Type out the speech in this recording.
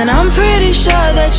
And I'm pretty sure that